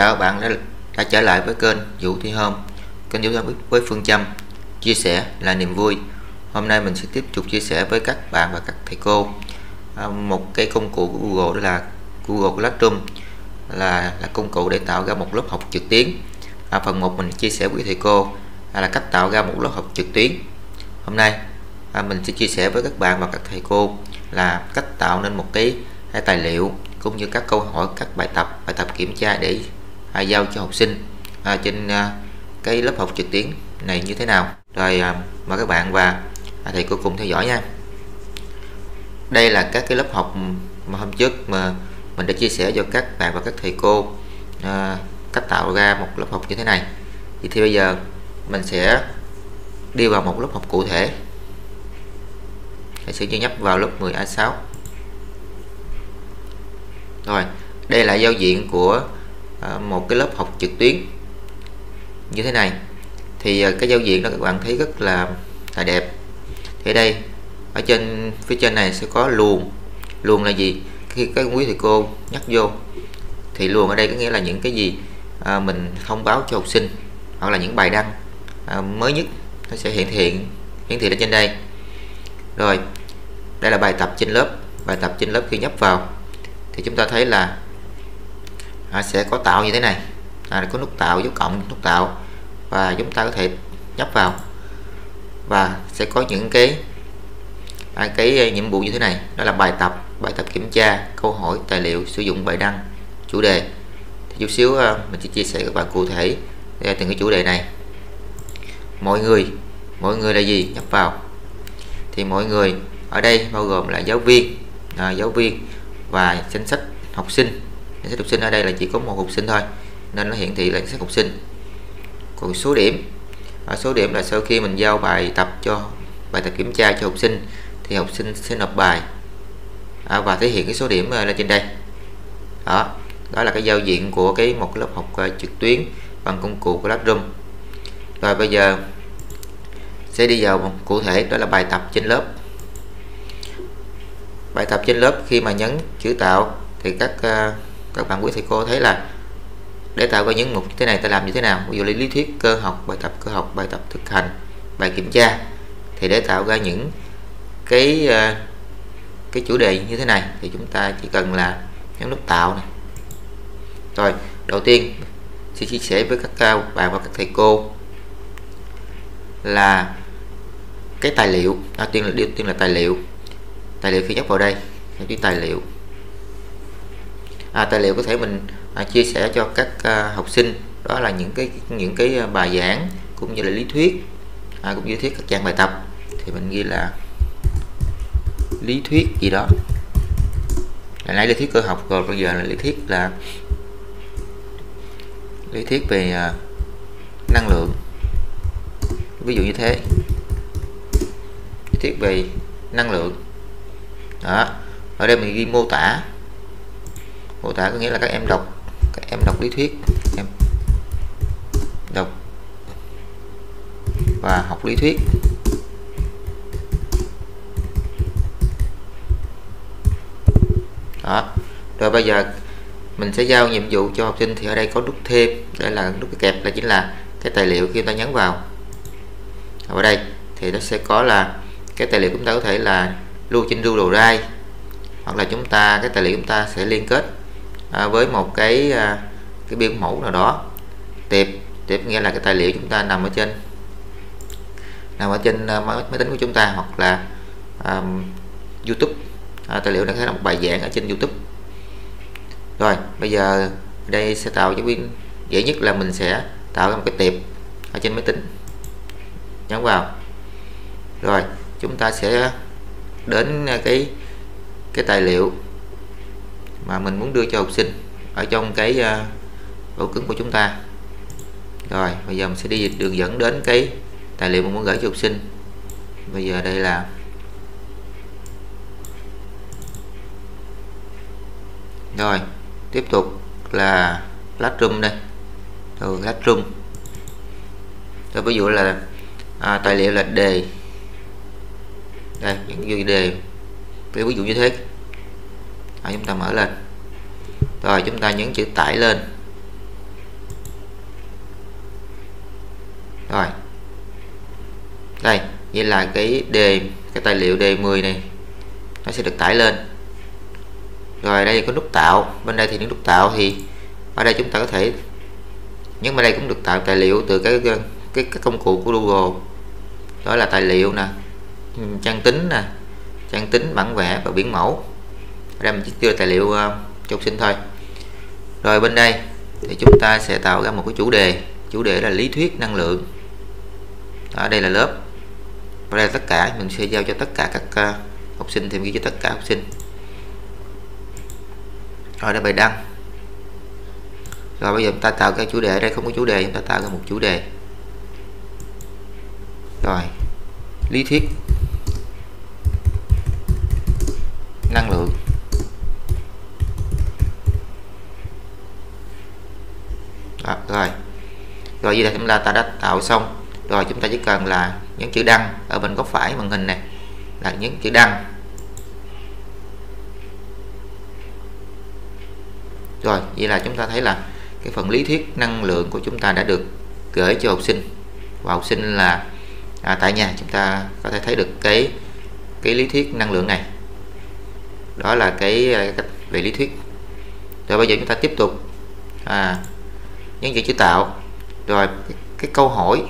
chào các bạn đã, đã trở lại với kênh Vũ Thi Hôm. Kênh Vũ Thi Hôm với phương châm Chia sẻ là niềm vui. Hôm nay mình sẽ tiếp tục chia sẻ với các bạn và các thầy cô. À, Một cái công cụ của Google đó là Google Classroom là, là công cụ để tạo ra một lớp học trực tuyến. À, Phần 1 mình chia sẻ với thầy cô à, là cách tạo ra một lớp học trực tuyến. Hôm nay à, mình sẽ chia sẻ với các bạn và các thầy cô là cách tạo nên một cái, cái tài liệu cũng như các câu hỏi các bài tập bài tập kiểm tra để à, giao cho học sinh à, trên à, cái lớp học trực tuyến này như thế nào. Rồi à, mời các bạn và à, thầy cô cùng theo dõi nha. Đây là các cái lớp học mà hôm trước mà mình đã chia sẻ cho các bạn và các thầy cô à, cách tạo ra một lớp học như thế này. Thì, thì bây giờ mình sẽ đi vào một lớp học cụ thể. Thầy sẽ nhấp vào lớp 10A6 rồi đây là giao diện của À, một cái lớp học trực tuyến như thế này. Thì à, cái giao diện đó các bạn thấy rất là là đẹp. Thì đây ở trên phía trên này sẽ có luồng. Luồng là gì? Khi các quý thầy cô nhắc vô thì luồng ở đây có nghĩa là những cái gì à, mình thông báo cho học sinh hoặc là những bài đăng à, mới nhất nó sẽ hiện hiện hiển thị ở trên đây. Rồi đây là bài tập trên lớp. Bài tập trên lớp khi nhấp vào thì chúng ta thấy là à, sẽ có tạo như thế này. À, có nút tạo dấu cộng nút tạo. Và chúng ta có thể nhấp vào. Và sẽ có những cái à, cái à, nhiệm vụ như thế này. Đó là bài tập. Bài tập kiểm tra câu hỏi tài liệu sử dụng bài đăng chủ đề. Thì chút xíu à, mình sẽ chia sẻ các bạn cụ thể à, từng cái chủ đề này. Mọi người mọi người là gì? Nhấp vào. Thì mọi người ở đây bao gồm là giáo viên à, giáo viên và danh sách học sinh danh sách học sinh ở đây là chỉ có một học sinh thôi nên nó hiển thị là danh sách học sinh. Còn số điểm ở số điểm là sau khi mình giao bài tập cho bài tập kiểm tra cho học sinh thì học sinh sẽ nộp bài. À, và thể hiện cái số điểm à, lên trên đây. Đó đó là cái giao diện của cái một lớp học à, trực tuyến bằng công cụ Classroom. Rồi bây giờ sẽ đi vào một cụ thể đó là bài tập trên lớp. Bài tập trên lớp khi mà nhấn chữ tạo thì các uh, các bạn quý thầy cô thấy là để tạo ra những mục như thế này ta làm như thế nào? Ví dụ lý thuyết cơ học bài tập cơ học bài tập thực hành bài kiểm tra. Thì để tạo ra những cái ờ, cái chủ đề như thế này thì chúng ta chỉ cần là nhấn nút tạo này. Rồi đầu tiên sẽ chia sẻ với các cao, bạn và các thầy cô là cái tài liệu. Đầu tiên là đầu tiên là tài liệu. Tài liệu khi nhấp vào đây cái tài liệu à, tài liệu có thể mình à, chia sẻ cho các à, học sinh. Đó là những cái những cái à, bài giảng cũng như là lý thuyết à, cũng như thiết thuyết các trang bài tập. Thì mình ghi là lý thuyết gì đó. Hồi nãy lý thuyết cơ học rồi bây giờ là lý thuyết là lý thuyết về à, năng lượng. Ví dụ như thế. Lý thuyết về năng lượng. Đó. Ở đây mình ghi mô tả mô tả có nghĩa là các em đọc, các em đọc lý thuyết, em đọc và học lý thuyết. Đó. Rồi bây giờ mình sẽ giao nhiệm vụ cho học sinh thì ở đây có nút thêm, đây là nút kẹp là chính là cái tài liệu khi ta nhấn vào. Ở đây thì nó sẽ có là cái tài liệu chúng ta có thể là lưu trên Google Drive, hoặc là chúng ta, cái tài liệu chúng ta sẽ liên kết à, với một cái à, cái biên mẫu nào đó. Tiệp tiệp nghĩa là cái tài liệu chúng ta nằm ở trên nằm ở trên à, máy, máy tính của chúng ta hoặc là um, YouTube. À, tài liệu này là một bài giảng ở trên YouTube. Rồi bây giờ đây sẽ tạo cho biên dễ nhất là mình sẽ tạo ra một cái tiệp ở trên máy tính. Nhấn vào. Rồi chúng ta sẽ đến à, cái cái tài liệu mà mình muốn đưa cho học sinh ở trong cái ờ, ổ cứng của chúng ta. Rồi bây giờ mình sẽ đi đường dẫn đến cái tài liệu mình muốn gửi cho học sinh. Bây giờ đây là rồi tiếp tục là Classroom đây. Từ Classroom. Rồi ví dụ là à, tài liệu là đề. Đây những đề ví dụ như thế à, chúng ta mở lên. Rồi chúng ta nhấn chữ tải lên. Rồi. Đây như là cái đề cái tài liệu đề 10 này nó sẽ được tải lên. Rồi đây có nút tạo. Bên đây thì những nút tạo thì ở đây chúng ta có thể nhấn vào đây cũng được tạo tài liệu từ cái cái, cái công cụ của Google. Đó là tài liệu nè trang tính nè trang tính bản vẽ và biển mẫu ở đây mình chỉ đưa tài liệu uh, cho học sinh thôi. Rồi bên đây thì chúng ta sẽ tạo ra một cái chủ đề. Chủ đề là lý thuyết năng lượng. Ở đây là lớp. Ở đây là tất cả mình sẽ giao cho tất cả các uh, học sinh thì ghi cho tất cả học sinh. Rồi đây bài đăng. Rồi bây giờ chúng ta tạo cái chủ đề. Ở đây không có chủ đề chúng ta tạo ra một chủ đề. Rồi lý thuyết năng lượng Đó, rồi rồi như là chúng ta đã tạo xong. Rồi chúng ta chỉ cần là những chữ đăng ở bên góc phải màn hình này. Là những chữ đăng. Rồi vậy là chúng ta thấy là cái phần lý thuyết năng lượng của chúng ta đã được gửi cho học sinh. Và học sinh là à, tại nhà chúng ta có thể thấy được cái cái lý thuyết năng lượng này. Đó là cái à, cách về lý thuyết. Rồi bây giờ chúng ta tiếp tục à, những chữ chữ tạo rồi cái, cái câu hỏi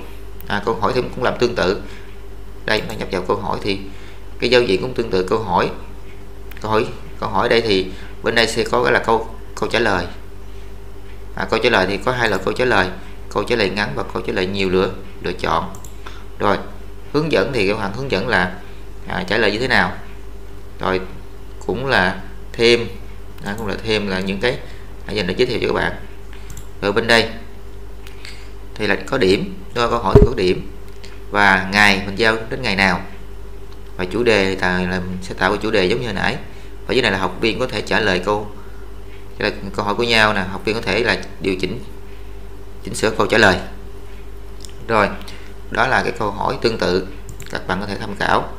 à, câu hỏi thì cũng làm tương tự. Đây chúng ta nhập vào câu hỏi thì cái giao diện cũng tương tự câu hỏi. Câu hỏi câu hỏi đây thì bên đây sẽ có cái là câu câu trả lời. À, câu trả lời thì có hai loại câu trả lời câu trả lời ngắn và câu trả lời nhiều lựa lựa chọn. Rồi hướng dẫn thì các bạn hướng dẫn là à, trả lời như thế nào? Rồi cũng là thêm à, cũng là thêm là những cái à, dành để giới thiệu cho các bạn. Rồi bên đây thì là có điểm do câu hỏi có điểm. Và ngày mình giao đến ngày nào. Và chủ đề là, là sẽ tạo cái chủ đề giống như hồi nãy. Và dưới này là học viên có thể trả lời câu là câu hỏi của nhau nè. Học viên có thể là điều chỉnh chỉnh sửa câu trả lời. Rồi đó là cái câu hỏi tương tự. Các bạn có thể tham khảo.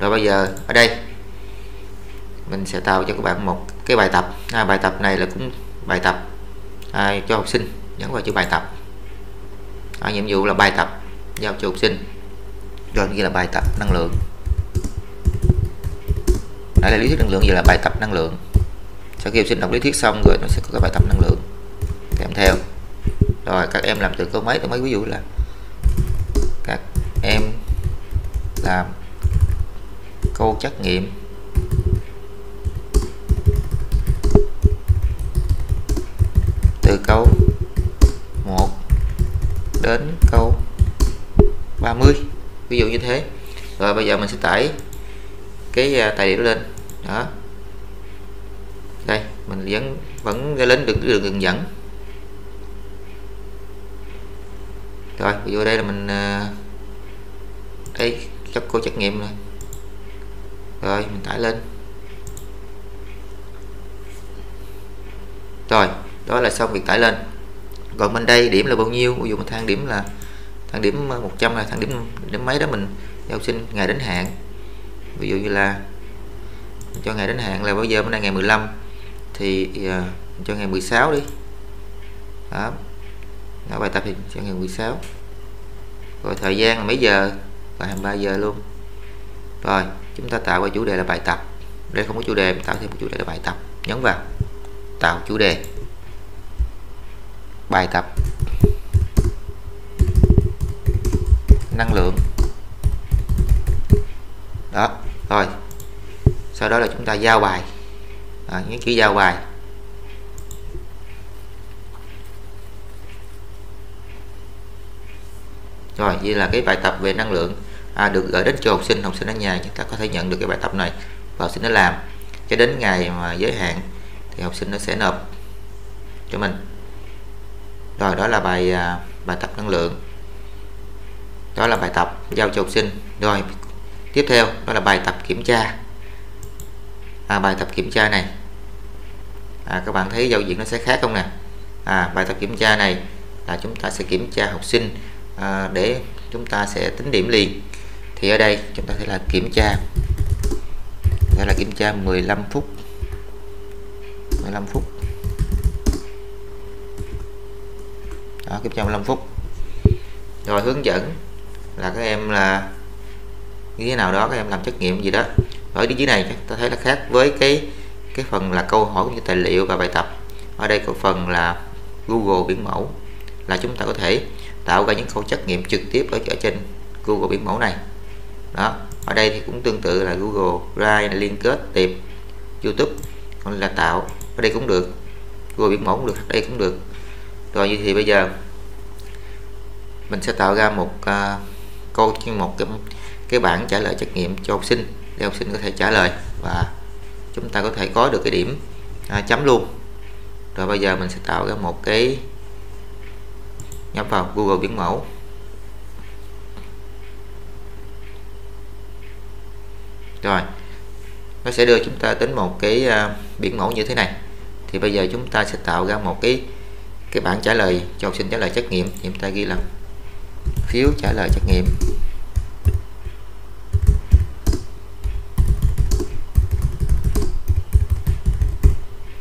Rồi bây giờ ở đây mình sẽ tạo cho các bạn một cái bài tập. À, bài tập này là cũng bài tập à, cho học sinh nhấn vào chữ bài tập à, nhiệm vụ là bài tập giao cho học sinh. Rồi như là bài tập năng lượng. Đây là lý thuyết năng lượng giờ là bài tập năng lượng. Sau khi học sinh đọc lý thuyết xong rồi nó sẽ có cái bài tập năng lượng. Kèm theo. Rồi các em làm từ câu mấy? Tôi mấy? Ví dụ là các em làm câu trắc nghiệm. Từ câu đến câu 30 ví dụ như thế. Rồi bây giờ mình sẽ tải cái à, tài liệu lên. Đó. Đây, mình vẫn vẫn lên được đường đường dẫn rồi, ví dụ đây là mình à, đây các cô trắc nghiệm này rồi, mình tải lên. Rồi, đó là xong việc tải lên còn bên đây điểm là bao nhiêu? Ví dụ mình thang điểm là thang điểm ờ, 100 là thang điểm điểm mấy đó mình học sinh ngày đến hạn. Ví dụ như là cho ngày đến hạn là bao giờ? Bữa nay ngày 15 thì uh, cho ngày 16 đi. Đó. Đó bài tập thì cho ngày 16 rồi thời gian là mấy giờ? Là 23 giờ luôn. Rồi chúng ta tạo ra chủ đề là bài tập. Đây không có chủ đề mình tạo thêm một chủ đề là bài tập. Nhấn vào. Tạo chủ đề bài tập. Năng lượng. Đó rồi. Sau đó là chúng ta giao bài. À, những chữ giao bài. Rồi như là cái bài tập về năng lượng à, được gửi đến cho học sinh. Học sinh ở nhà chúng ta có thể nhận được cái bài tập này và học sinh nó làm. Cho đến ngày mà giới hạn thì học sinh nó sẽ nộp cho mình rồi đó là bài à, bài tập năng lượng. Đó là bài tập giao cho học sinh. Rồi tiếp theo đó là bài tập kiểm tra. À, bài tập kiểm tra này. À, các bạn thấy giao diện nó sẽ khác không nè? À, bài tập kiểm tra này là chúng ta sẽ kiểm tra học sinh à, để chúng ta sẽ tính điểm liền. Thì ở đây chúng ta sẽ là kiểm tra. Đây là kiểm tra 15 phút. 15 phút. Đó, kiểm tra 15 phút. Rồi hướng dẫn là các em là như thế nào đó các em làm trắc nghiệm gì đó. Ở dưới này ta thấy là khác với cái cái phần là câu hỏi cũng như tài liệu và bài tập. Ở đây có phần là Google biển mẫu là chúng ta có thể tạo ra những câu trắc nghiệm trực tiếp ở, ở trên Google biển mẫu này. Đó ở đây thì cũng tương tự là Google Drive liên kết tiệp YouTube còn là tạo ở đây cũng được. Google biển mẫu cũng được đây cũng được rồi như thì bây giờ mình sẽ tạo ra một uh, câu một cái cái bảng trả lời trắc nghiệm cho học sinh để học sinh có thể trả lời và chúng ta có thể có được cái điểm uh, chấm luôn. Rồi bây giờ mình sẽ tạo ra một cái nhập vào Google Biến mẫu. Rồi nó sẽ đưa chúng ta đến một cái uh, biển mẫu như thế này. Thì bây giờ chúng ta sẽ tạo ra một cái cái bảng trả lời, cho học sinh trả lời trắc nghiệm thì chúng ta ghi là phiếu trả lời trắc nghiệm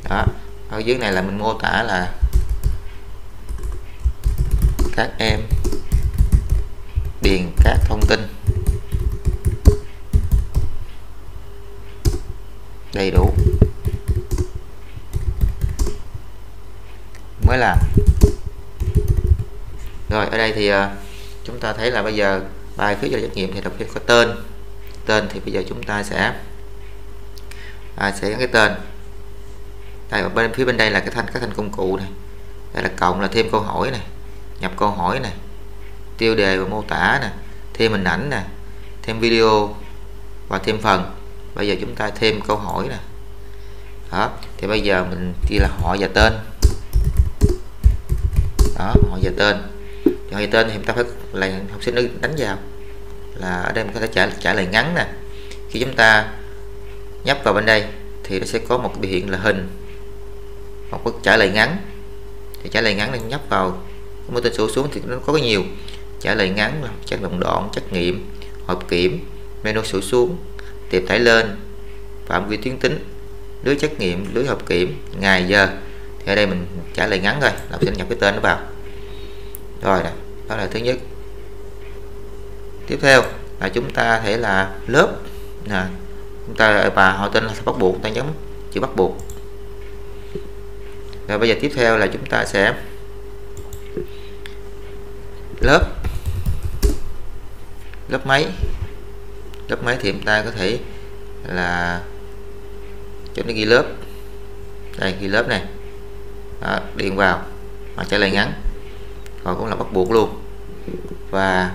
đó, ở dưới này là mình mô tả là các em điền các thông tin đầy đủ. Mới làm. Rồi ở đây thì uh, chúng ta thấy là bây giờ bài phiếu cho trách nhiệm thì đọc có tên. Tên thì bây giờ chúng ta sẽ à, sẽ cái tên. Đây ở bên phía bên đây là cái thanh các thanh công cụ này. Đây là cộng là thêm câu hỏi này nhập câu hỏi này tiêu đề và mô tả nè thêm hình ảnh nè thêm video và thêm phần. Bây giờ chúng ta thêm câu hỏi nè đó thì bây giờ mình chỉ là họ và tên đó họ và tên. Họ và tên thì chúng ta phải là học sinh đánh vào. Là ở đây mình có thể trả trả lời ngắn nè. Khi chúng ta nhấp vào bên đây thì nó sẽ có một biểu hiện là hình. Một cái trả lời ngắn. Thì trả lời ngắn là nhấp vào mô tên số xuống thì nó có nhiều. Trả lời ngắn là chắc động đoạn trắc nghiệm, hộp kiểm, menu sổ xuống, tiệp tải lên, phạm vi tuyến tính, lưới trắc nghiệm, lưới hộp kiểm, ngày, giờ ở đây mình trả lời ngắn thôi làm sẽ nhập cái tên nó vào. Rồi nè, đó là thứ nhất. Tiếp theo là chúng ta thể là lớp. Nè, chúng ta và họ tên là bắt buộc, ta nhấn chữ bắt buộc. Rồi bây giờ tiếp theo là chúng ta sẽ lớp. Lớp máy lớp máy thì chúng ta có thể là, cho nó ghi lớp. Đây, ghi lớp này đó, điền vào. Mà trả lời ngắn. Rồi cũng là bắt buộc luôn. Và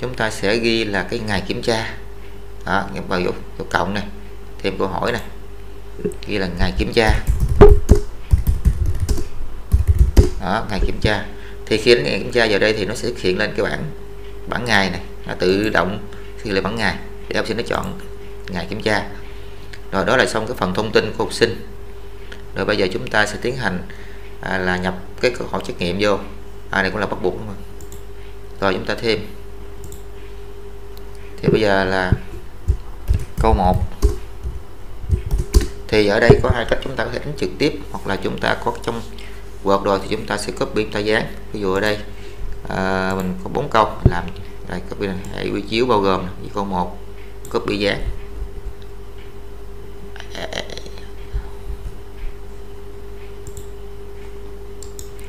chúng ta sẽ ghi là cái ngày kiểm tra. Đó nhập vào dấu, dấu cộng này. Thêm câu hỏi này. Ghi là ngày kiểm tra. Đó ngày kiểm tra. Thì khi đến ngày kiểm tra vào đây thì nó sẽ hiện lên cái bảng bảng ngày này. Nó tự động khi lại bảng ngày. Để học sinh nó chọn ngày kiểm tra. Rồi đó là xong cái phần thông tin của học sinh rồi bây giờ chúng ta sẽ tiến hành à, là nhập cái câu hỏi trắc nghiệm vô. À này cũng là bắt buộc mà rồi chúng ta thêm. Thì bây giờ là câu 1 thì ở đây có hai cách chúng ta có thể đánh trực tiếp hoặc là chúng ta có trong Word rồi thì chúng ta sẽ copy chúng ta dán. Ví dụ ở đây à, mình có bốn câu làm đây copy này hệ quy chiếu bao gồm câu 1 copy dán.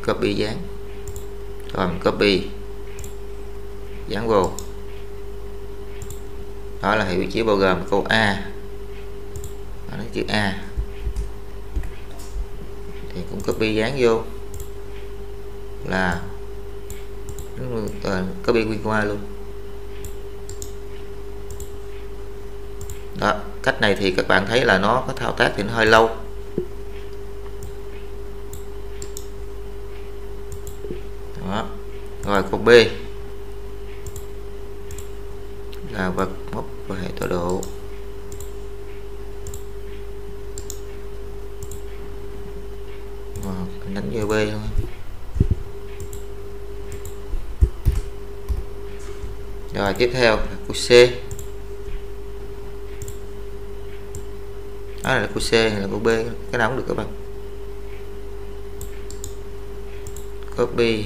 Copy dán. Rồi mình copy. Dán vô. Đó là hệ vị trí bao gồm câu A. Đó là chữ A. Thì cũng copy dán vô. Là uh, copy quy qua luôn. Đó cách này thì các bạn thấy là nó có thao tác thì nó hơi lâu đó rồi câu B, là vật mốc và hệ tọa độ. Đánh vô B thôi. Rồi, tiếp theo là của C. Đó là của C hay là của B? Cái nào cũng được các bạn. Copy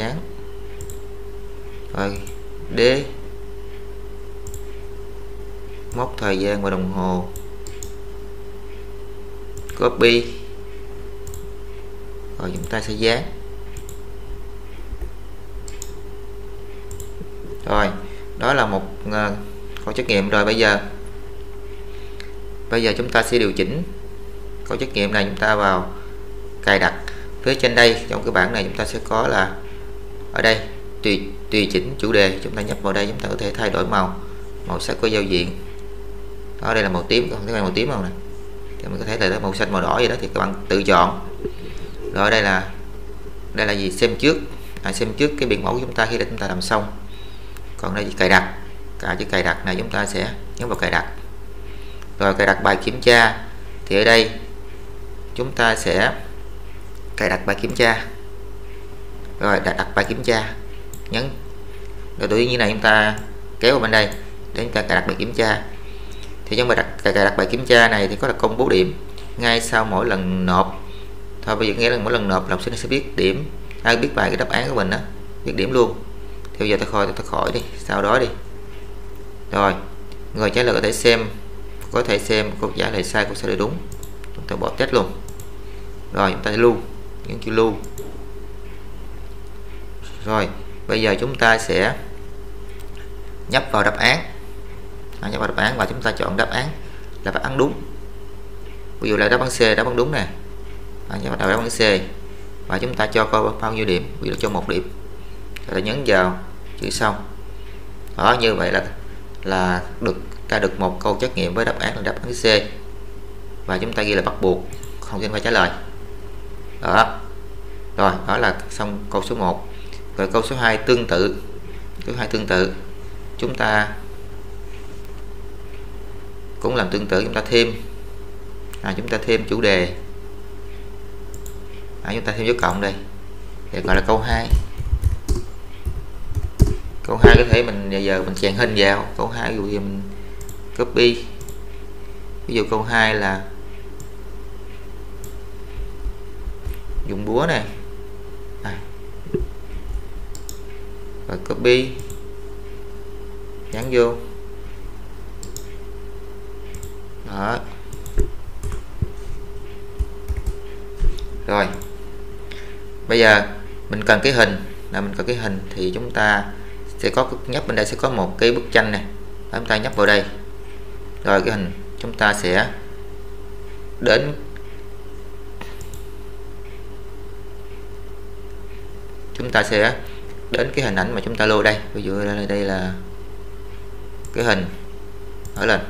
dán rồi D. Mốc thời gian và đồng hồ. Copy. Rồi chúng ta sẽ dán. Rồi đó là một uh, câu trắc nghiệm. Rồi bây giờ bây giờ chúng ta sẽ điều chỉnh câu trắc nghiệm này chúng ta vào cài đặt. Phía trên đây trong cái bảng này chúng ta sẽ có là ở đây tùy tùy chỉnh chủ đề chúng ta nhấp vào đây chúng ta có thể thay đổi màu. Màu sắc của giao diện. Ở đây là màu tím không thấy màu tím không này thì mình có thể là màu xanh màu đỏ gì đó thì các bạn tự chọn. Rồi đây là đây là gì? Xem trước. À, xem trước cái biển mẫu của chúng ta khi là chúng ta làm xong. Còn đây là cài đặt. Cả chữ cài đặt này chúng ta sẽ nhấn vào cài đặt. Rồi cài đặt bài kiểm tra. Thì ở đây chúng ta sẽ cài đặt bài kiểm tra rồi đặt, đặt bài kiểm tra. Nhấn. Rồi tự nhiên như này chúng ta kéo vào bên đây để chúng ta cài đặt bài kiểm tra. Thì trong bài đặt cài đặt bài kiểm tra này thì có là công bố điểm ngay sau mỗi lần nộp. Thôi bây giờ nghĩa là mỗi lần nộp học sinh sẽ biết điểm. Ai biết bài cái đáp án của mình đó biết điểm luôn. Thì bây giờ ta khỏi ta khỏi đi sau đó đi. Rồi người trả lời có thể xem có thể xem câu trả lời sai câu trả lời đúng. Chúng ta bỏ test luôn. Rồi chúng ta lưu. Những chữ lưu rồi bây giờ chúng ta sẽ nhấp vào đáp án. À, nhấp vào đáp án và chúng ta chọn đáp án là đáp án đúng. Ví dụ là đáp án C đáp án đúng nè. À, nhấp vào đáp án C. Và chúng ta cho coi bao nhiêu điểm? Ví dụ cho một điểm. Rồi nhấn vào chữ xong. Đó như vậy là là được ta được một câu trắc nghiệm với đáp án là đáp án C. Và chúng ta ghi là bắt buộc không nên phải trả lời. Đó. Rồi đó là xong câu số 1 rồi câu số 2 tương tự. Câu 2 tương tự. Chúng ta cũng làm tương tự chúng ta thêm. À, chúng ta thêm chủ đề. À, chúng ta thêm dấu cộng đây. Để gọi là câu 2 câu 2 có thể mình giờ, giờ mình chèn hình vào. Câu 2 ví dụ như mình copy. Ví dụ câu 2 là dùng búa này. Và copy. Nhắn vô. Đó. Rồi. Bây giờ mình cần cái hình. Là mình cần cái hình thì chúng ta sẽ có, nhấp bên đây sẽ có một cái bức tranh này chúng ta nhấp vào đây. Rồi, cái hình chúng ta sẽ đến chúng ta sẽ đến cái hình ảnh mà chúng ta lưu đây. Ví dụ đây, đây là cái hình ở lên.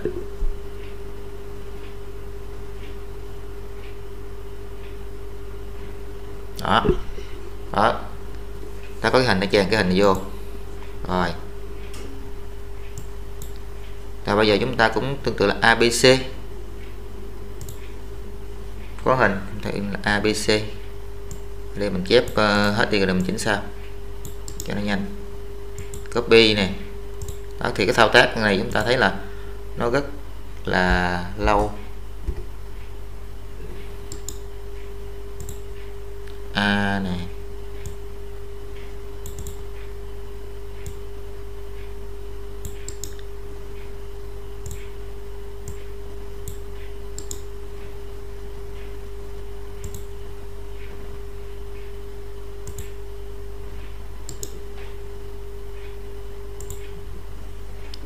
Đó. Đó. Ta có cái hình để chèn cái hình này vô. Rồi. Và bây giờ chúng ta cũng tương tự là ABC có hình thì là ABC đây mình chép uh, hết đi rồi mình chỉnh sao cho nó nhanh. Copy này. Đó, thì cái thao tác này chúng ta thấy là nó rất là lâu. A này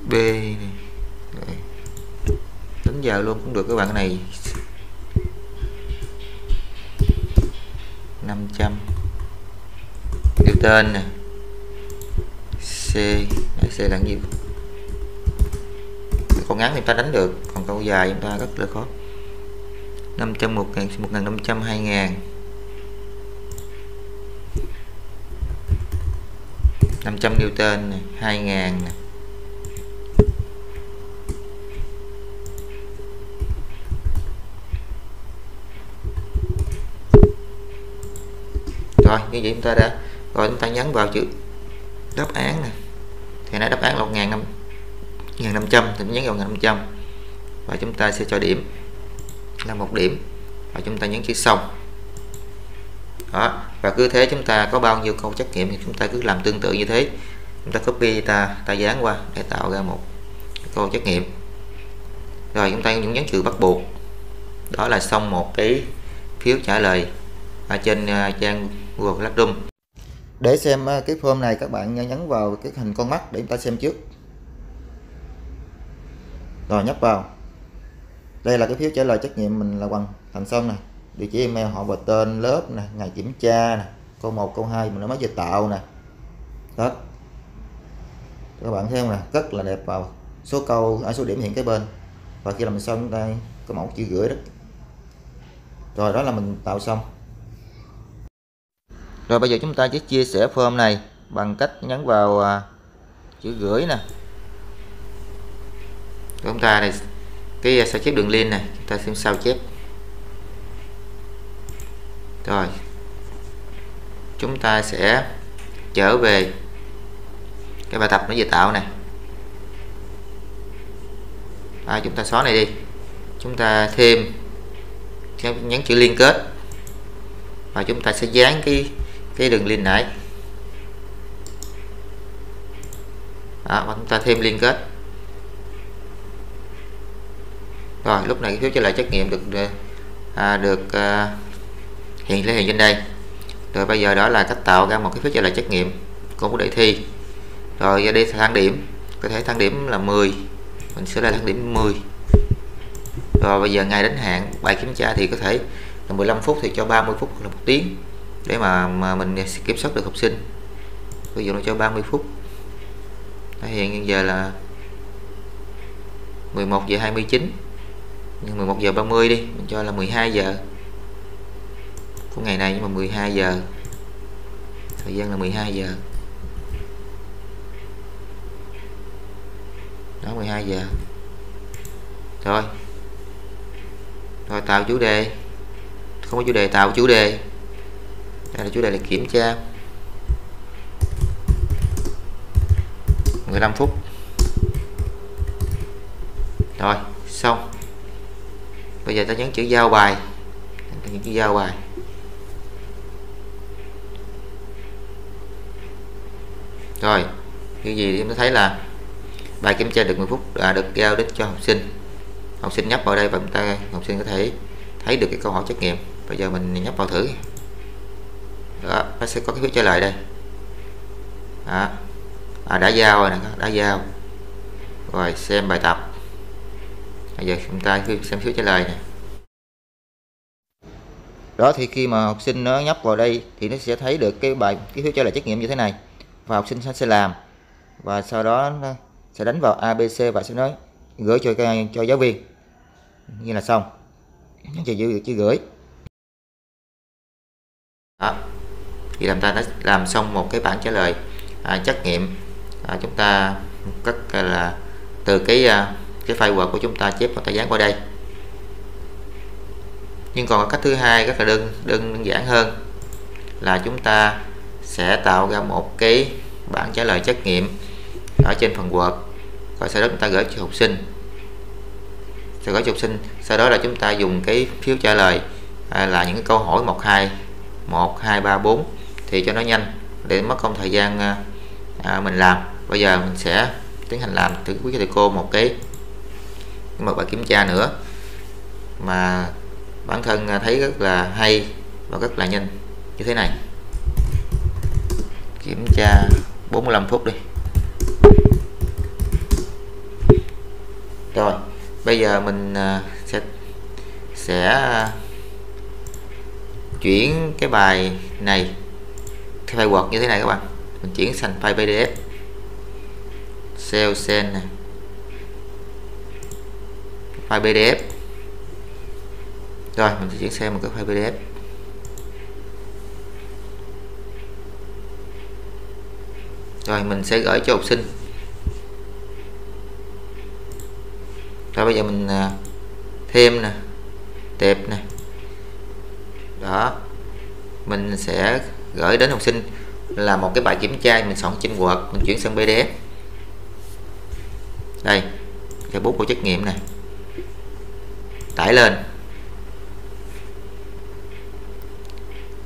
B này Rồi. tính giờ luôn cũng được các bạn này. 500 điều tên nè. C. Đấy, C là nhiêu con ngắn thì ta đánh được còn câu dài chúng ta rất là khó. 500 1 ngàn 1 ngàn 500 2 ngàn. 500 Newton này, 2 ngàn nè. rồi như vậy chúng ta đã rồi chúng ta nhấn vào chữ đáp án này thì nó đáp án là một ngàn năm ngàn năm trăm, thì nhấn vào ngàn năm trăm. Và chúng ta sẽ cho điểm là một điểm. Và chúng ta nhấn chữ xong. Đó. Và cứ thế chúng ta có bao nhiêu câu trắc nghiệm thì chúng ta cứ làm tương tự như thế. Chúng ta copy ta ta dán qua để tạo ra một câu trắc nghiệm. Rồi chúng ta những nhấn trừ bắt buộc. Đó là xong một cái phiếu trả lời ở trên à, trang Google Classroom để xem à, cái form này các bạn nhấn vào cái hình con mắt để chúng ta xem trước. Rồi, nhấp vào. Đây là cái phiếu trả lời trách nhiệm mình là hoàn thành xong này địa chỉ email họ và tên lớp nè, ngày kiểm tra nè, câu 1 câu 2 mình đã mới giờ tạo nè. Đó các bạn thấy không nè, rất là đẹp vào số câu ở số điểm hiện cái bên. Và khi làm xong đây có mẫu chữ gửi đó. Rồi, đó là mình tạo xong rồi bây giờ chúng ta sẽ chia sẻ form này bằng cách nhấn vào à, chữ gửi nè. Chúng ta này cái à, sao chép đường link này chúng ta xem sao chép. Rồi. Chúng ta sẽ trở về cái bài tập nó vừa tạo này. À, chúng ta xóa này đi. Chúng ta thêm nhấn chữ liên kết. Và chúng ta sẽ dán cái cái đường link nãy đó, và chúng ta thêm liên kết. Rồi lúc này cái phiếu trả lời trách nhiệm được à, được à, hiện lên hiện trên đây. Rồi bây giờ đó là cách tạo ra một cái phiếu trả lời trách nhiệm của một đề thi. Rồi ra đây thang điểm. Có thể thang điểm là 10 mình sẽ là thang điểm 10 rồi bây giờ ngày đến hạn bài kiểm tra thì có thể là 15 phút thì cho 30 phút là một tiếng để mà mà mình kiểm soát được học sinh. Ví dụ nó cho 30 phút. Nó hiện giờ là 11 giờ 29 nhưng 11 giờ 30 đi, mình cho là 12 giờ. Của ngày này nhưng mà 12 giờ. Thời gian là 12 giờ. Đó 12 giờ. Rồi. Rồi, tạo chủ đề. Không có chủ đề, tạo chủ đề đây là chủ đề là kiểm tra. 15 phút. Rồi, xong. Bây giờ ta nhấn chữ giao bài. Nhấn chữ giao bài. Rồi, cái gì chúng ta thấy là bài kiểm tra được 10 phút đã được giao đến cho học sinh. Học sinh nhấp vào đây và chúng ta, học sinh có thể thấy được cái câu hỏi trắc nghiệm. Bây giờ mình nhấp vào thử đó, nó sẽ có cái phiếu trả lời đây. Đó. À, đã giao rồi nè đã giao. Rồi xem bài tập. Bây giờ chúng ta xem phiếu trả lời nè. Đó thì khi mà học sinh nó nhấp vào đây thì nó sẽ thấy được cái bài cái phiếu trả lời trách nhiệm như thế này. Và học sinh sẽ làm. Và sau đó nó sẽ đánh vào ABC và sẽ nói gửi cho cho giáo viên. Như là xong. Chỉ giữ chữ gửi. Đó thì làm ta đã làm xong một cái bản trả lời à, trắc nghiệm. À, chúng ta rất à, là từ cái à, cái file Word của chúng ta chép và ta dán qua đây. Nhưng còn cách thứ hai rất là đơn đơn giản hơn là chúng ta sẽ tạo ra một cái bản trả lời trắc nghiệm ở trên phần Word. Và sau đó chúng ta gửi cho học sinh. Sẽ gửi cho học sinh sau đó là chúng ta dùng cái phiếu trả lời à, là những câu hỏi 1 2 1 2 3 4 thì cho nó nhanh để mất không thời gian à, à, mình làm. Bây giờ mình sẽ tiến hành làm thử quý thầy cô một cái một bài kiểm tra nữa mà bản thân à, thấy rất là hay và rất là nhanh. Như thế này. Kiểm tra 45 phút đi. Rồi bây giờ mình à, sẽ sẽ chuyển cái bài này file Word như thế này các bạn. Mình chuyển thành file PDF cell sen này. File PDF rồi, mình sẽ chuyển sang một cái file PDF rồi, mình sẽ gửi cho học sinh. Rồi, bây giờ mình à, thêm nè. Tệp nè. Đó. Mình sẽ gửi đến học sinh là một cái bài kiểm tra mình soạn trên Word, mình chuyển sang PDF đây cái bút của trách nghiệm này tải lên.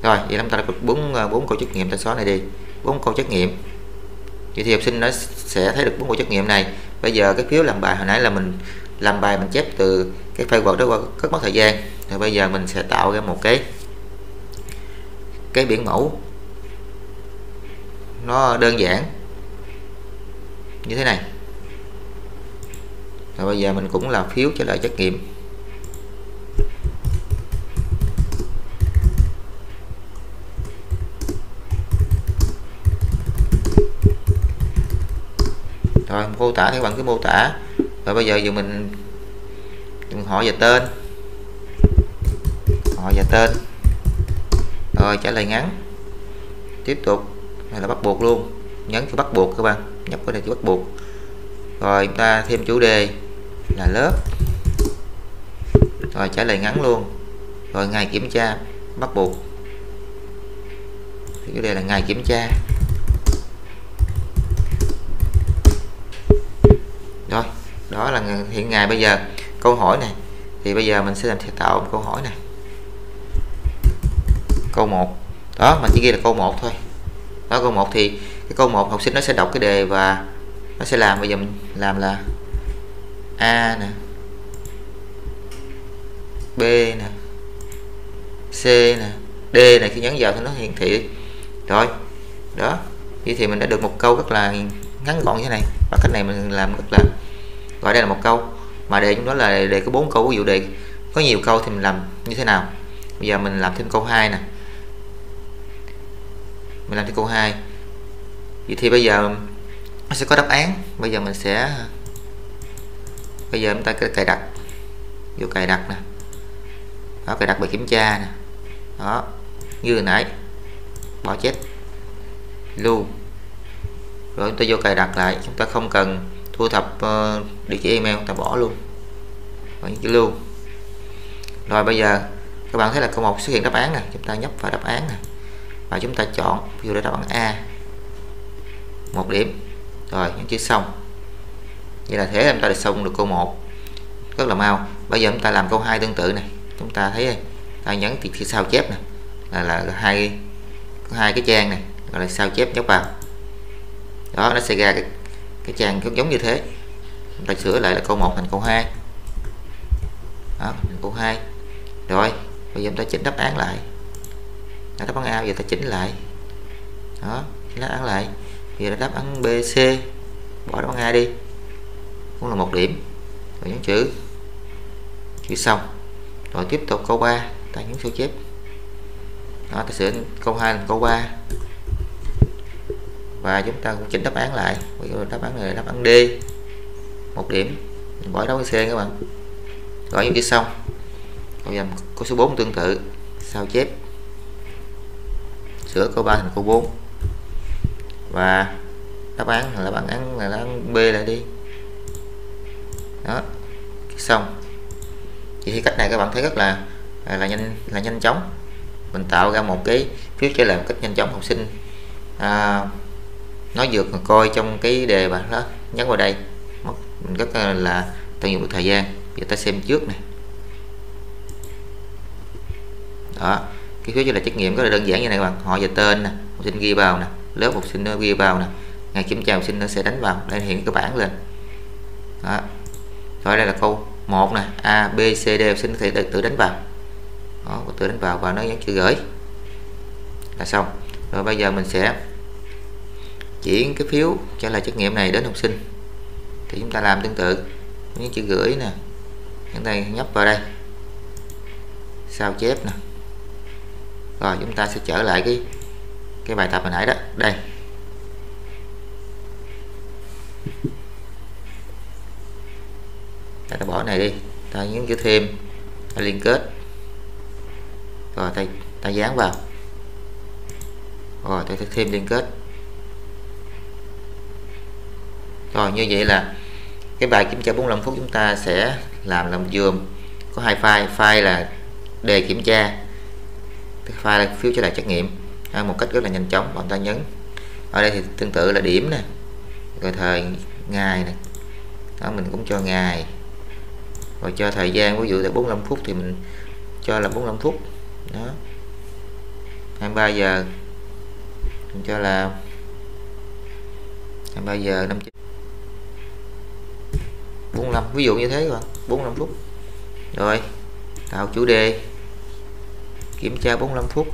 Rồi, vậy chúng ta được bốn à, bốn câu trắc nghiệm ta xóa này đi. Bốn câu trắc nghiệm vậy thì học sinh nó sẽ thấy được bốn câu trắc nghiệm này. Bây giờ cái phiếu làm bài, hồi nãy là mình làm bài mình chép từ cái file Word đó qua rất mất thời gian. Rồi bây giờ mình sẽ tạo ra một cái cái biển mẫu. Nó đơn giản. Như thế này. Rồi bây giờ mình cũng làm phiếu trả lời trắc nghiệm. Rồi, mô tả theo bằng cái mô tả. Rồi bây giờ giờ mình mình họ và tên. Họ và tên rồi trả lời ngắn. Tiếp tục này là bắt buộc luôn. Nhấn chữ bắt buộc các bạn. Nhấp vào đây chữ bắt buộc. Rồi chúng ta thêm chủ đề là lớp. Rồi trả lời ngắn luôn. Rồi ngày kiểm tra, bắt buộc. Chủ đề là ngày kiểm tra. Rồi, đó là hiện ngày bây giờ. Câu hỏi này. Thì bây giờ mình sẽ làm tạo một câu hỏi này câu 1 đó mình chỉ ghi là câu 1 thôi. Đó, câu 1 thì cái câu 1 học sinh nó sẽ đọc cái đề và nó sẽ làm. Bây giờ mình làm là A nè, B nè, C nè, D này khi nhấn vào thì nó hiển thị. Rồi, đó. Vậy thì mình đã được một câu rất là ngắn gọn như thế này. Và cách này mình làm rất là gọi đây là một câu. Mà đề chúng đó là đề có bốn câu. Ví dụ đề có nhiều câu thì mình làm như thế nào? Bây giờ mình làm thêm câu 2 nè mình làm câu 2 vậy thì bây giờ nó sẽ có đáp án. Bây giờ mình sẽ bây giờ chúng ta cài đặt. Vô cài đặt nè. Đó cài đặt bài kiểm tra nè. Đó như hồi nãy. Bỏ chết. Lưu. Rồi chúng ta vô cài đặt lại. Chúng ta không cần thu thập uh, địa chỉ email chúng ta bỏ luôn. Và những chữ lưu. Rồi bây giờ các bạn thấy là câu 1 xuất hiện đáp án này chúng ta nhấp vào đáp án này và chúng ta chọn ví dụ để đáp án A. Một điểm. Rồi những chữ xong. Như là thế chúng ta được xong được câu 1 rất là mau. Bây giờ chúng ta làm câu 2 tương tự này. Chúng ta thấy ta nhấn thì phía sau chép này là, là, hai hai cái trang này. Gọi là sao chép nhấp vào. Đó nó sẽ ra cái, cái trang cũng giống như thế. Chúng ta sửa lại là câu 1 thành câu 2 đó câu 2 rồi bây giờ chúng ta chỉnh đáp án lại là đáp án A giờ ta chỉnh lại. Đó đáp án lại. Bây giờ là đáp án B, C. Bỏ đáp án A đi. Cũng là một điểm. Rồi nhấn chữ. Chữ xong. Rồi tiếp tục câu 3 ta nhấn sao chép. Đó, ta sửa câu 2 là câu 3 và chúng ta cũng chỉnh đáp án lại. Ví dụ đáp án này là đáp án D. Một điểm. Mình bỏ đáp án C các bạn. Gọi như chữ xong. Câu dầm câu số 4 tương tự. Sao chép? Sửa câu 3 thành câu 4 và đáp án là đáp án là đáp án B lại đi. Đó xong. Thì cách này các bạn thấy rất là là nhanh là nhanh chóng. Mình tạo ra một cái phiếu trả lời một cách nhanh chóng học sinh. À, nói vượt coi trong cái đề bạn đó nhấn vào đây. Mất mình rất là tận dụng được thời gian. Giờ ta xem trước này. Đó cái phiếu trả lời trắc nghiệm rất là đơn giản như này các bạn. Họ và tên nè học sinh ghi vào nè lớp học sinh nó ghi vào nè. Ngày kiểm tra học sinh nó sẽ đánh vào để hiện cái bảng lên. Đó. Rồi đây là câu 1 nè A B C D học sinh có thể tự, đánh vào. Đó, tự đánh vào và nó nhấn chữ gửi. Là xong. Rồi bây giờ mình sẽ chuyển cái phiếu trả lời trắc nghiệm này đến học sinh. Thì chúng ta làm tương tự. Những chữ gửi nè. Chúng ta nhấp vào đây. Sao chép nè rồi, chúng ta sẽ trở lại cái cái bài tập hồi nãy đó. Đây. Ta bỏ này đi. Ta nhấn chữ thêm, ta liên kết. Rồi, ta ta dán vào. Rồi, ta thêm liên kết. Rồi, như vậy là cái bài kiểm tra 45 phút chúng ta sẽ làm làm dùm có hai file. File là đề kiểm tra file là phiếu trả lời trắc nghiệm. À, một cách rất là nhanh chóng bọn ta nhấn. Ở đây thì tương tự là điểm nè. Rồi thời ngày nè. Đó mình cũng cho ngày. Rồi cho thời gian ví dụ là 45 phút thì mình cho là 45 phút. Đó. 23 giờ. Mình cho là 23 giờ 5 45 ví dụ như thế rồi 45 phút. Rồi tạo chủ đề kiểm tra 45 phút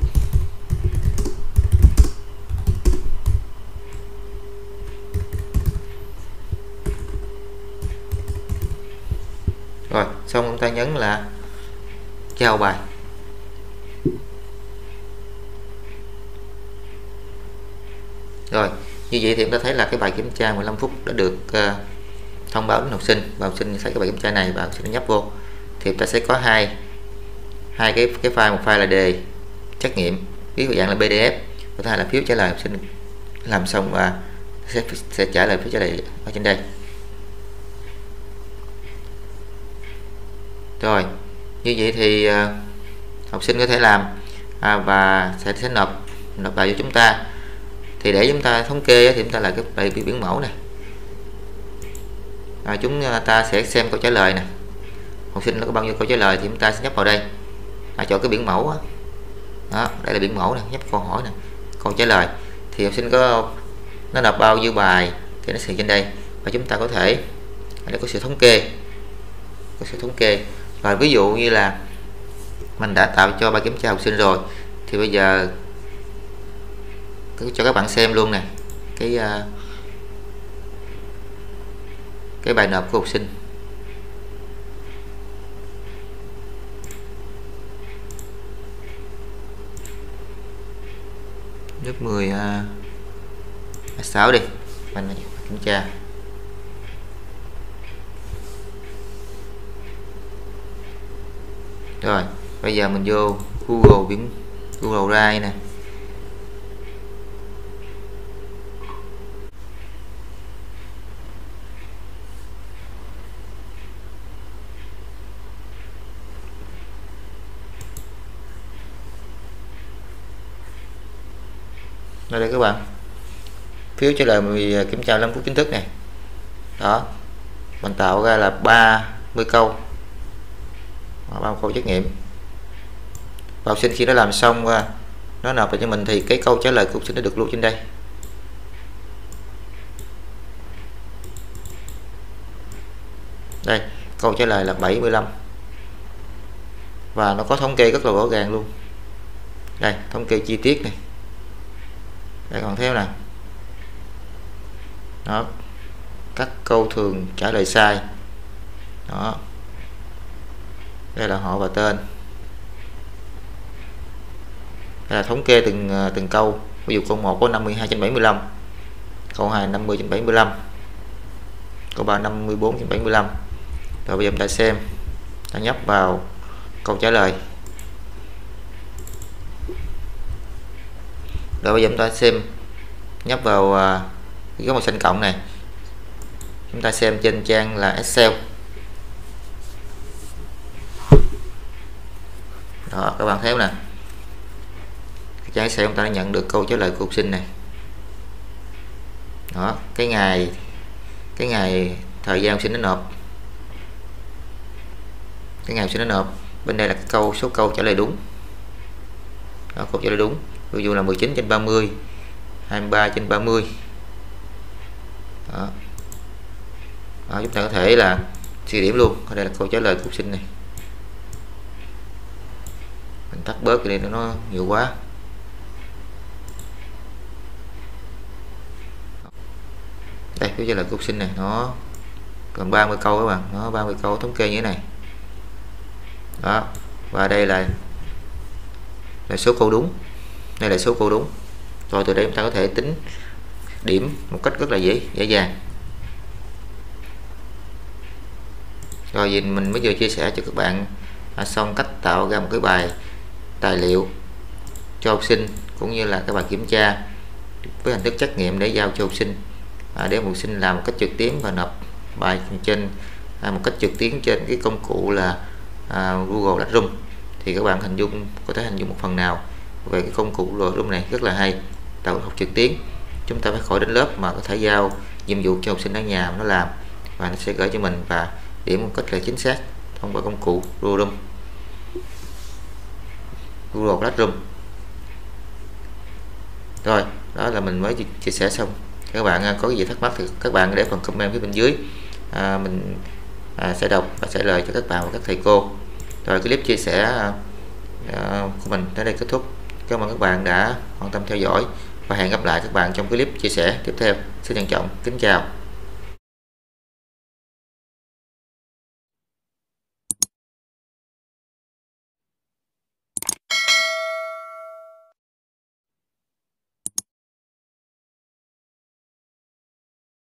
rồi xong chúng ta nhấn là trao bài. Rồi như vậy thì chúng ta thấy là cái bài kiểm tra 15 phút đã được uh, thông báo đến học sinh và học sinh thấy cái bài kiểm tra này và học sinh nhấp vô. Thì ta sẽ có hai hai cái cái file một file là đề trắc nghiệm viết dạng là PDF và thứ hai là phiếu trả lời học sinh làm xong và sẽ sẽ trả lời phiếu trả lời ở trên đây. Rồi như vậy thì uh, học sinh có thể làm à, và sẽ sẽ nộp nộp bài cho chúng ta. Thì để chúng ta thống kê thì chúng ta là cái bài biển mẫu này. À, chúng à, ta sẽ xem câu trả lời này học sinh nó có bao nhiêu câu trả lời thì chúng ta sẽ nhấp vào đây à, chọn cái biển mẫu đó. đó đây là biển mẫu này nhấp câu hỏi này câu trả lời. Thì học sinh có nó nộp bao nhiêu bài thì nó sẽ trên đây. Và chúng ta có thể để có sự thống kê. Có sự thống kê. Và ví dụ như là mình đã tạo cho bài kiểm tra học sinh rồi thì bây giờ cứ cho các bạn xem luôn nè cái à, cái bài nộp của học sinh. Lớp 10 à, à 6 đi. Mình kiểm tra rồi bây giờ mình vô Google biển Google Drive nè. Đây các bạn. Phiếu trả lời à, kiểm tra 5 phút chính thức này. Đó. Mình tạo ra là 30 câu. 30 câu trắc nghiệm. Và học sinh khi nó làm xong à, nó nộp về cho mình thì cái câu trả lời của học sinh nó được lưu trên đây. Đây, câu trả lời là 75 và nó có thống kê rất là rõ ràng luôn. Đây, thống kê chi tiết này đây còn theo nè đó, các câu thường trả lời sai. Đó. Đây là họ và tên. Đây là thống kê từng ờ, từng câu. Ví dụ câu 1 có 52 trên 75 câu 2 50 trên 75 câu 3 54 trên 75 rồi bây giờ chúng ta xem ta nhấp vào câu trả lời. Rồi bây giờ chúng ta xem nhấp vào à, cái góc màu xanh cộng này. Chúng ta xem trên trang là Excel. Đó, các bạn thấy không nè? Trang Excel chúng ta đã nhận được câu trả lời của học sinh này. Đó, cái ngày cái ngày thời gian học sinh nó nộp. Cái ngày học sinh nó nộp, bên đây là câu, số câu trả lời đúng. Đó, câu trả lời đúng ví dụ là 19 trên 30 23 trên 30 đó. đó, chúng ta có thể là suy điểm luôn. Ở đây là câu trả lời của học sinh này. Mình tắt bớt cái này nó nhiều quá. Đây, câu trả lời của học sinh này. Nó còn 30 câu các bạn. Nó 30 câu thống kê như thế này. Đó, và đây là là số câu đúng đây là số câu đúng. Rồi từ đây chúng ta có thể tính điểm một cách rất là dễ dễ dàng. Rồi vì mình mới vừa chia sẻ cho các bạn à, xong cách tạo ra một cái bài tài liệu cho học sinh cũng như là các bài kiểm tra với hình thức trắc nghiệm để giao cho học sinh. À, để học sinh làm một cách trực tuyến và nộp bài trên à, một cách trực tuyến trên cái công cụ là à, Google Classroom. Thì các bạn hình dung có thể hình dung một phần nào về cái công cụ Classroom này rất là hay tạo học trực tuyến. Chúng ta phải khỏi đến lớp mà có thể giao nhiệm vụ cho học sinh ở nhà nó làm và nó sẽ gửi cho mình và điểm một cách là chính xác thông qua công cụ Google Google Classroom. Rồi đó là mình mới chia sẻ xong. Các bạn à, có gì thắc mắc thì các bạn để phần comment phía bên dưới. À, mình à, sẽ đọc và trả lời cho các bạn và các thầy cô. Rồi clip chia sẻ à, à của mình tới đây kết thúc cảm ơn các bạn đã quan tâm theo dõi và hẹn gặp lại các bạn trong clip chia sẻ tiếp theo. Xin trân trọng, kính chào.